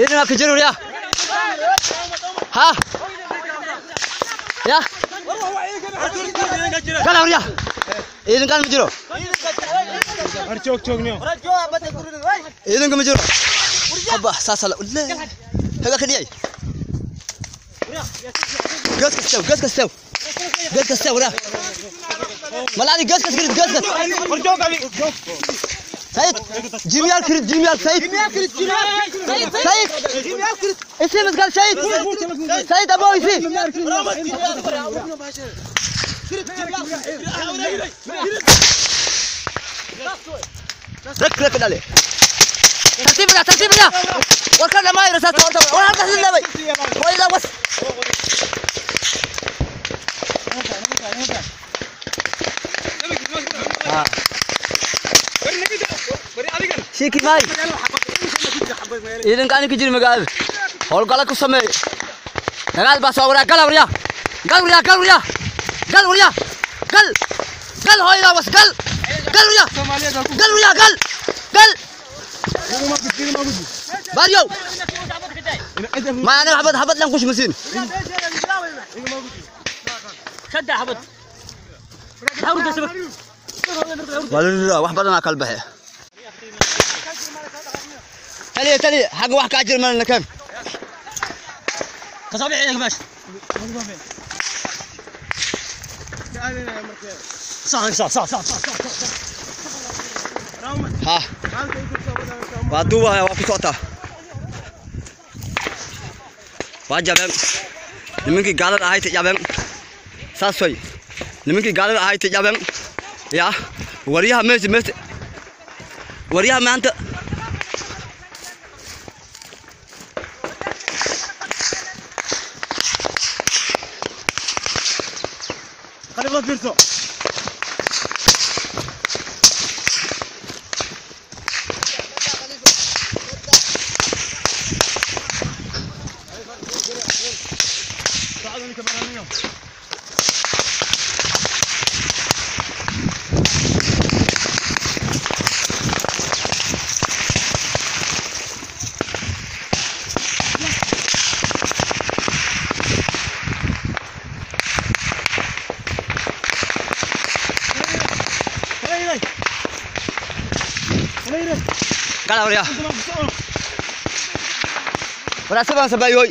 ciidanka ka jiro ya ha ya gala warya ciidankaan ma jiro ciidanka ma jiro haba saasa la ule haga ka dhiyay gas kastaw gas kastaw gas kastaw warya malaadi gas kas kirid gas kas سيد جيميال كريت جيميال سيد سيد اسم قال سيد سيد ابو يسي رك رك عليه ترتيب لا ترتيب لا وركنا ما يرسل وركنا ولا هلك هلك بي شيكي ماي إذا كان كجري مقال هول قال كو سمي قال بس ورا قال وريا قال وريا قال وريا قال وريا قال. قال هاي لا بس قال. قال وريا قال وريا قال. قال. باريو. ما أنا حبط حبط لنكوش مسين. شد حبط حاول تسبك ولا واحد بدنا كلبه تلي تلي حق واحد كأجر من النكام تصابي عينك باش. صح صح صح صح صح صح. ها. بعدو يا واقف صوتا واجا بهم نمكي قال له هاي تجابهم ساسوي نمكي قال له هاي تجابهم يا. وريها مز مز وريها ما أنت 过来一点，过来一点，过来一点，过来一点。干了，兄弟。过来这边，这边有。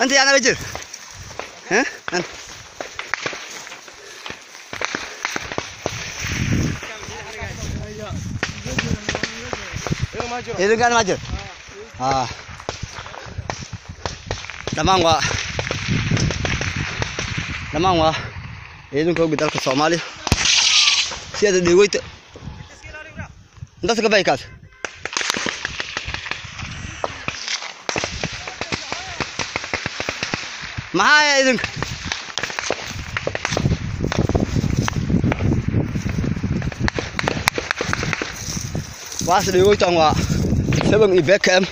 انت يا نبي جر ها انت ciidankaan ma jiro haa Ciidanka hogga dalka soomaaliya siyada dheegoyta intaas ka baykaas maxaa ya ciidanka waas dheegoytan waa seven iyo beckham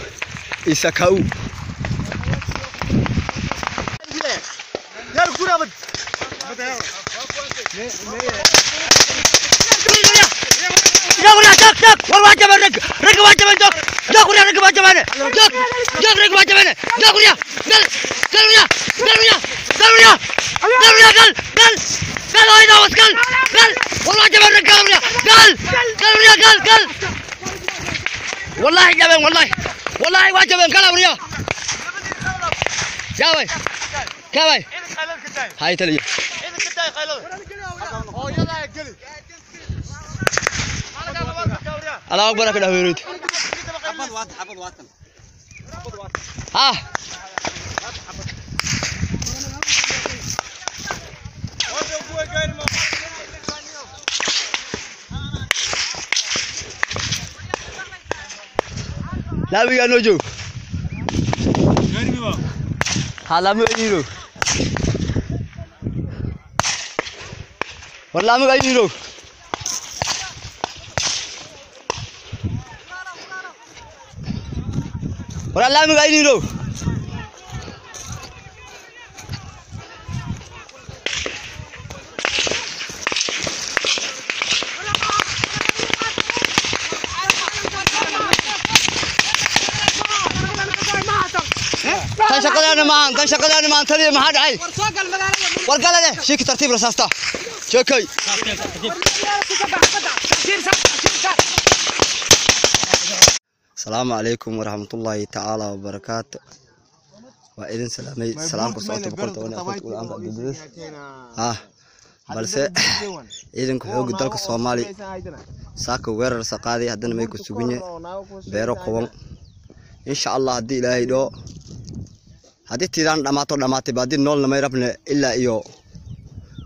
iyo sakau ولا جاك جاك والله جبان رك رك واجب جاك جاك ولا رك واجب أنا جاك جاك رك واجب أنا جاك ولا قال قال ولا قال ولا قال ولا قال ولا قال قال قال هاي ناوس قال قال والله جبان رك ولا قال قال ولا قال قال والله جبان والله والله واجب قال ولا يا وي يا وي هاي تلي الله اكبر كده ويريد ها لا بيا نوجو hala mu ayiro wala mu ayiro war laamiga iniinow tan shaqadaana maahan tan shaqadaana maahan taliya maxaa dhacay war galade shiiki tartiib rasaasta sheekay asalaamu calaykum waraxmatullaahi tacaala wabarakaatu waa idin salaamay salaamka socota boqorta abdulbadis ah balse ciidanka xooga dalka soomaaliya saaka weerar saqaaday haddana may ku sugunye beero qoban insha allah haddii ilaahay dhoo haddii tiidaan dhammaato dhammaatay ba? Haddii noolna may rabne ilaa iyo.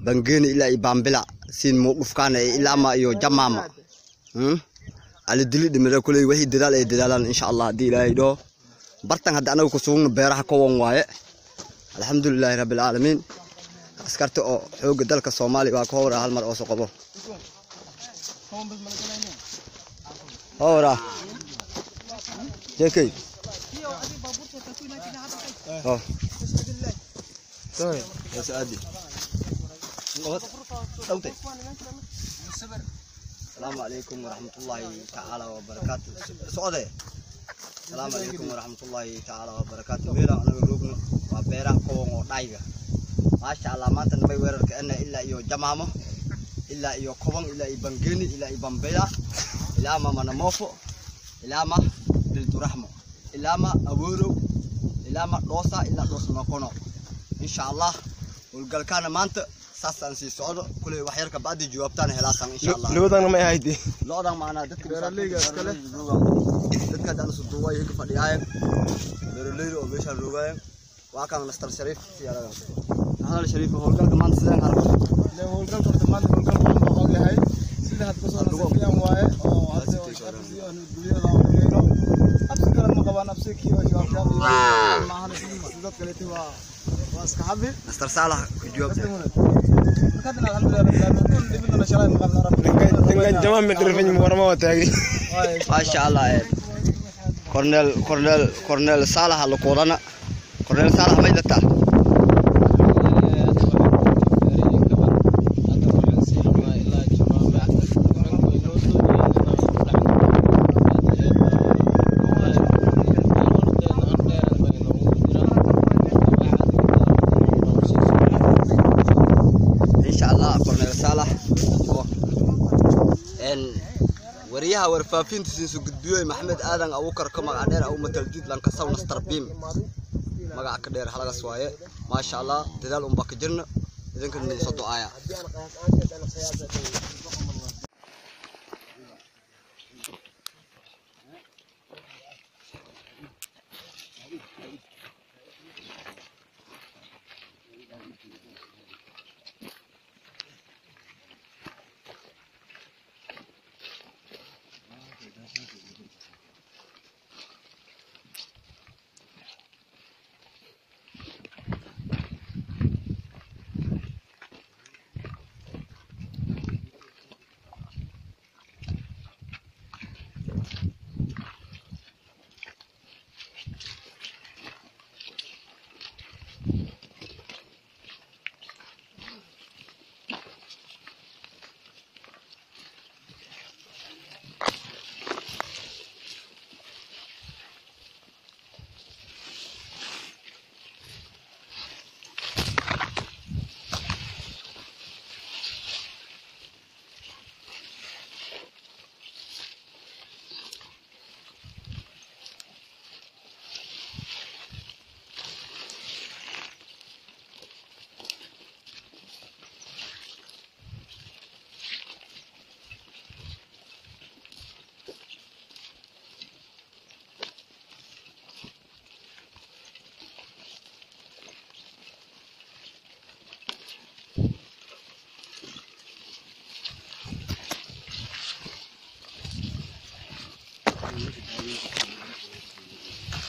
Bangeeni ilaa iyo baambila siin muu dhufkaana ilaa ama iyo jamaama hmm? ali dili dhimada kuley wixii dadaal ay dadaalaan insha allah haddii ilaahay dhoo bartan hadda anaga ku sugugna beeraha kowan waaye alxamdulilaahi rabbilcaalamiin askarta oo xooga dalka soomaaliya waa ka howra hal mar oo so qabo howra jekey Oh. Dawte. Assalamu alaikum warahmatullahi ta'ala wa barakatuh. Socode. Assalamu alaikum warahmatullahi ta'ala wa barakatuh. Meera anaga roogno waa beeraha kowan oo dhayga. Maasha Allah maanta nabay weerarka ana ilaa iyo jamaamo ilaa iyo koban ilaa iyo bangeeni ilaa iyo bambela ilaa ma manamofo ilaa ma dilturahmo ilaa ma awoorow ilaa ma dhoosa ilaa dhoos noqono insha allah howlgalkaana maanta saasaan sii socdo kuley wax yarka bacdi jawaabtaan helaasaan insha allah Lubadan ma ahayd. loodan maanaa dadka Beeraleyga iskale. dadka hadda anasu duubay ka fadhiyaayeen beeraleyda oo meeshaan roogaayen waa kan nastar shariif siyaaladan hadal shariif howlgalka maanta sidaan arko Le howlgal horta maanta howlgal badan baa og yahay. Sida had kasoo nasafiyaan waaye oo hadda oo shaqsiyo guriyada loo geeyo. Absi kale ma qabaan absi kii oo jawaab jawaab ma ahan sidoo kale waa waa iska hadli. nastar saalax ku jawaabta maasha allah korneel eh. korneel korneel saalaha lakuurana korneel saalaha maydlataa بريها ورفافين تسنسو قدوية محمد آذان أو كركو مغانير أو متلديد لانكساو نستر بيم مغا عكدير حلقة سواية ما شاء الله تدال أم باك جرن إذن كنن نسوطو آية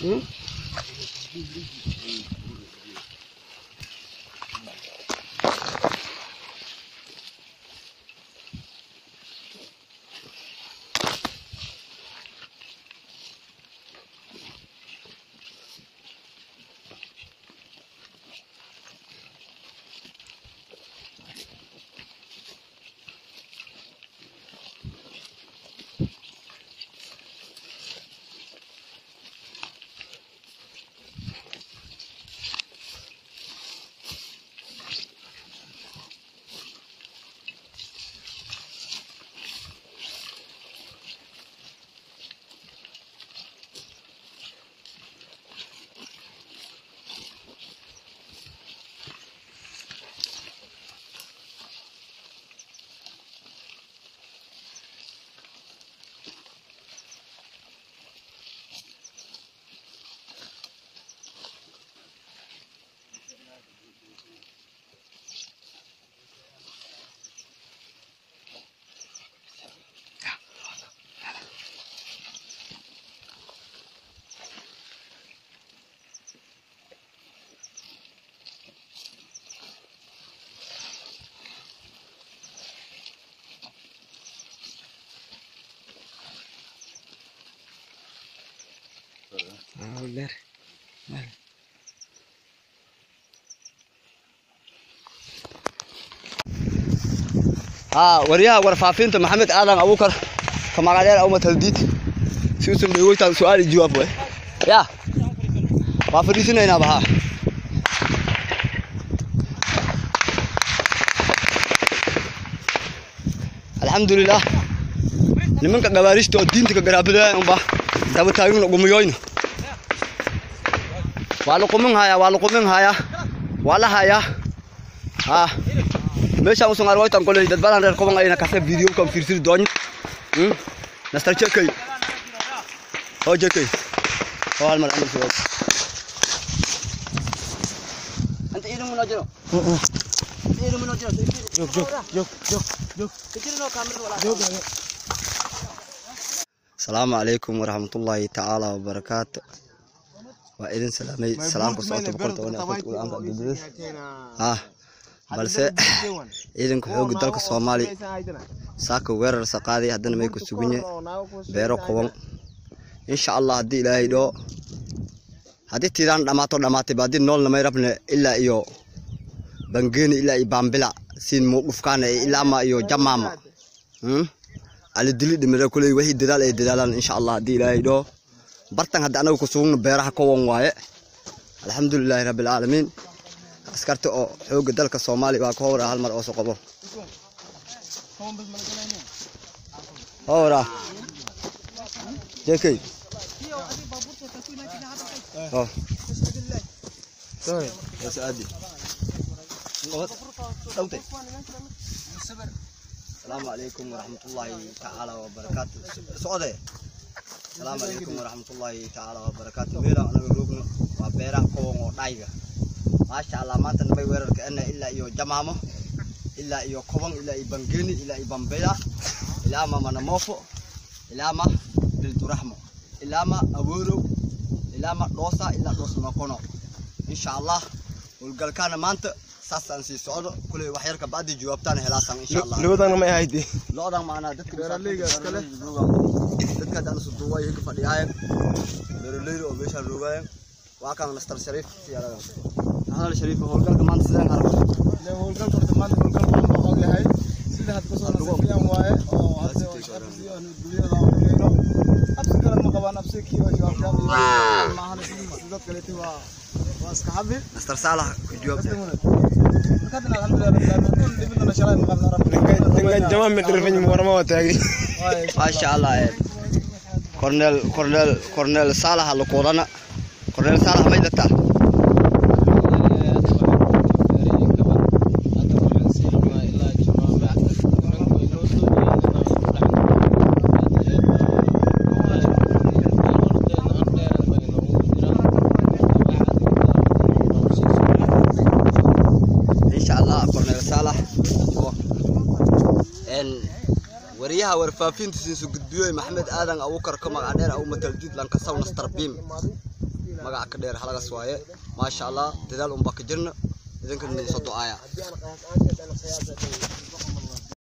Hum? ها وريها ورفافينتا محمد آدم أبو بكر كما قال أو متلديد شو اسم بيقول تان سؤال الجواب وي يا وافريسنا هنا بها الحمد لله nimanka gabaarista oo diinta ka garaabada unba daba taagin gumayoyna waa la qumin haya waa la qumin haya waa la haya ha meeshaan usan arwaytan koley dad badan reer quban ayna kase video kan fiirsiri doon hmm nastar chekay oo chekay oo hal mar amal soo anta idu mun ajiro idu mun ajiro Jog, jog, jog, jog, jog. kijirno kamera wala Jog, السلام عليكم ورحمة الله تعالى وبركاته waa idin salaamay salaan kursocoto boqolta balse ciidanka xooga dalka soomaali saaka weerarsa qaaday haddana may ku sugunye beero kuban insha allah haddii ilaahay dhoo haddii tiiraan dhammaato dhammaatay ba haddii noolna rabne ilaa iyo. Bangeni ilaa iyo baambila siin muu dhufkaana ilaama iyo jamaama hmm? alidili dhimira kuley wixii dadaal ay dadaalaan insha allah haddii ilaahay dhoo بارتن هذا أنا وكسون بيرح كون واي الحمد لله رب العالمين أسكرت أو حوج دلك الصومالي باكورة هالمرة وسقبو هورا جيكي آه السلام عليكم ورحمة الله تعالى وبركاته سعودي asalaamu calaykum waraxmatullaahi tacaala wabarakaatu meelaan anaga roogno waa beeraha qowan oo dhayga. Maasha allah maanta nabay weerarka ana ilaa iyo jamaamo ilaa iyo koban ilaa iyo bangeni ilaa iyo bambela ilaa ma manamofo ilaa ma bilduraxmo ilaa ma awoorow ilaa ma dhoosa ilaa dhoos insha allah howlgalkaana maanta saasaan sii socdo. Kuley wax yarka bacdi jawaabtaan helaasaan insha allah. loodan ma ahayd. Loodan maana dadka beeraleyda iskale dadka daan soo duway ka fadhiyaayeen beeraleyda oo meesha roogayeen waa kan master shariif siyaaradan hadaal shariif howlgalka maanta sidaan arko le howlgalka horta maanta howlgalka wuxuu noqon yahay sida had ku soo nasafiyaan waaye oo hadda oo sharci iyo dunyada oo geeno absi kale ma qabaan absi kiyo jawaabtaan maahan sidii dadka leeyahay waa waa iska habi. Master salah ku jawaabtaan Markaadna ninkan warama maasha allah cornel saalax la koodana cornel saalax may dadta insha allah cornel saalax en wariyaha warfaafinta siisu gudbiyey maxamed aadan abukar ka magac dheer au mataldiid lankasaw nastar biim magaca ka dheer halagas waaye maasha allah dadaal unbaa ka jirna idinka nidin soo ducaaya